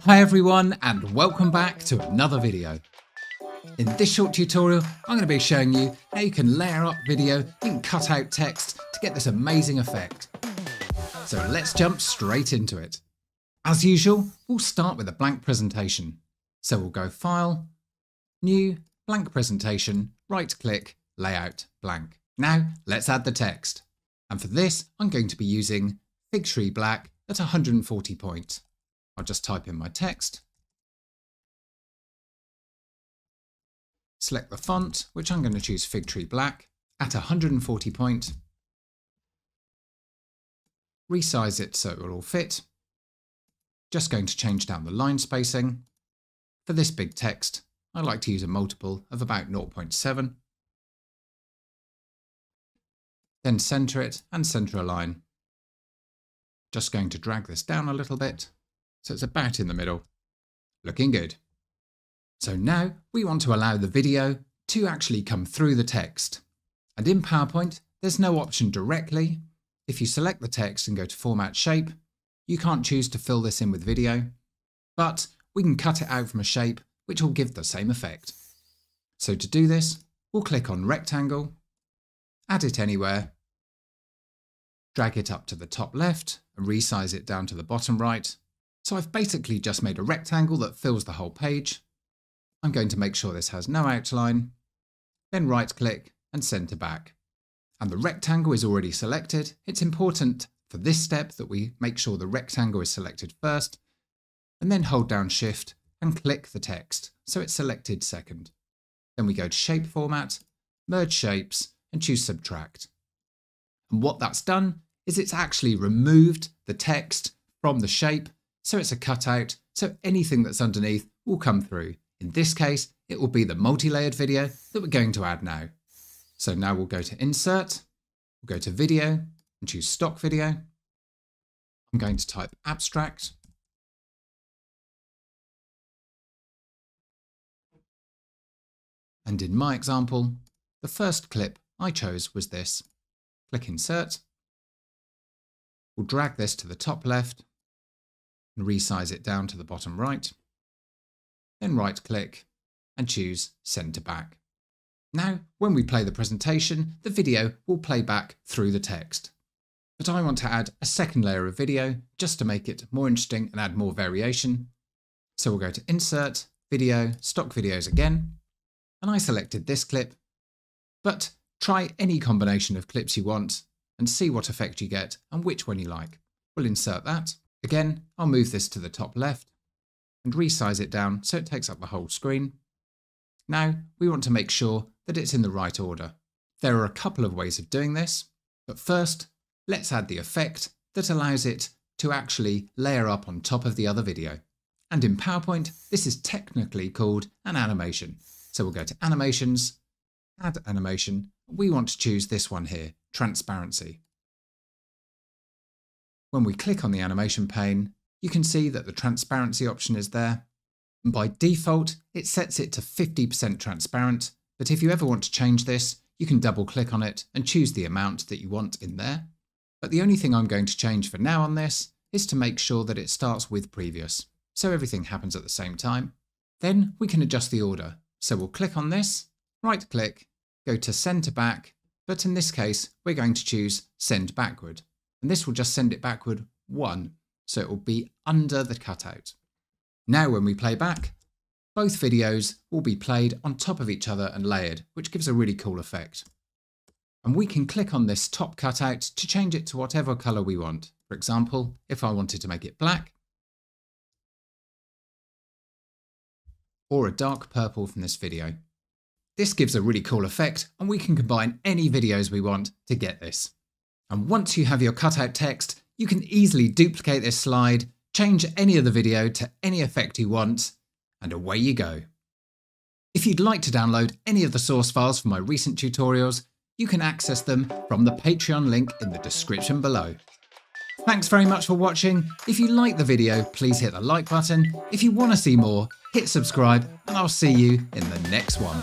Hi everyone and welcome back to another video. In this short tutorial I'm going to be showing you how you can layer up video, you can cut out text to get this amazing effect. So let's jump straight into it. As usual we'll start with a blank presentation. So we'll go File, New, Blank Presentation, right click, Layout, Blank. Now let's add the text. And for this I'm going to be using Figtree Black at 140 point. I'll just type in my text. Select the font, which I'm going to choose Figtree Black at 140 point. Resize it so it will all fit. Just going to change down the line spacing. For this big text, I like to use a multiple of about 0.7. Then center it and center a line. Just going to drag this down a little bit so it's about in the middle. Looking good. So now we want to allow the video to actually come through the text. And in PowerPoint, there's no option directly. If you select the text and go to Format Shape, you can't choose to fill this in with video, but we can cut it out from a shape which will give the same effect. So to do this, we'll click on Rectangle, add it anywhere, drag it up to the top left and resize it down to the bottom right, so I've basically just made a rectangle that fills the whole page. I'm going to make sure this has no outline, then right click and send to back. And the rectangle is already selected. It's important for this step that we make sure the rectangle is selected first, and then hold down shift and click the text so it's selected second. Then we go to shape format, merge shapes and choose subtract. And what that's done is it's actually removed the text from the shape so it's a cutout, so anything that's underneath will come through. In this case, it will be the multi-layered video that we're going to add now. So now we'll go to Insert, we'll go to Video and choose Stock Video. I'm going to type Abstract. And in my example, the first clip I chose was this. Click Insert. We'll drag this to the top left and resize it down to the bottom right. Then right click and choose send to back. Now, when we play the presentation, the video will play back through the text. But I want to add a second layer of video just to make it more interesting and add more variation. So we'll go to Insert, Video, Stock Videos again, and I selected this clip. But try any combination of clips you want and see what effect you get and which one you like. We'll insert that. Again, I'll move this to the top left and resize it down so it takes up the whole screen. Now, we want to make sure that it's in the right order. There are a couple of ways of doing this, but first, let's add the effect that allows it to actually layer up on top of the other video. And in PowerPoint, this is technically called an animation. So we'll go to Animations, Add Animation. We want to choose this one here, Transparency. When we click on the animation pane, you can see that the transparency option is there. And by default, it sets it to 50% transparent, but if you ever want to change this, you can double click on it and choose the amount that you want in there. But the only thing I'm going to change for now on this is to make sure that it starts with previous, so everything happens at the same time. Then we can adjust the order. So we'll click on this, right click, go to send to back, but in this case, we're going to choose send backward and this will just send it backward one, so it will be under the cutout. Now when we play back, both videos will be played on top of each other and layered, which gives a really cool effect. And we can click on this top cutout to change it to whatever colour we want. For example, if I wanted to make it black, or a dark purple from this video. This gives a really cool effect and we can combine any videos we want to get this. And once you have your cutout text, you can easily duplicate this slide, change any of the video to any effect you want, and away you go. If you'd like to download any of the source files from my recent tutorials, you can access them from the Patreon link in the description below. Thanks very much for watching. If you like the video, please hit the like button. If you want to see more, hit subscribe, and I'll see you in the next one.